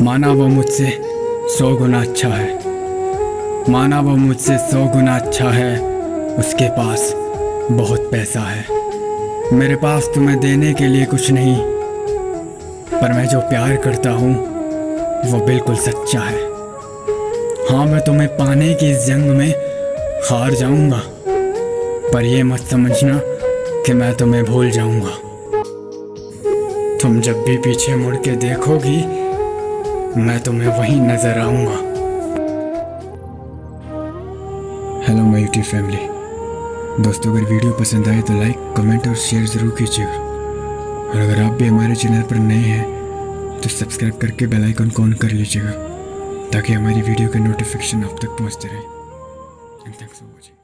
माना वो मुझसे सौ गुना अच्छा है। माना वो मुझसे सौ गुना अच्छा है। उसके पास बहुत पैसा है। मेरे पास तुम्हें देने के लिए कुछ नहीं, पर मैं जो प्यार करता हूँ, वो बिल्कुल सच्चा है। हाँ मैं तुम्हें पाने की इस जंग में हार जाऊँगा, पर ये मत समझना कि मैं तुम्हें भूल जाऊँगा। तुम जब भी पीछे मुड़ के देखोगी मैं तुम्हें वहीं नज़र आऊँगा। हेलो माय यूट्यूब फैमिली दोस्तों, अगर वीडियो पसंद आए तो लाइक कमेंट और शेयर ज़रूर कीजिएगा और अगर आप भी हमारे चैनल पर नए हैं तो सब्सक्राइब करके बेल आइकन को ऑन कर लीजिएगा, ताकि हमारी वीडियो के नोटिफिकेशन आप तक पहुँचते रहे। And thanks for watching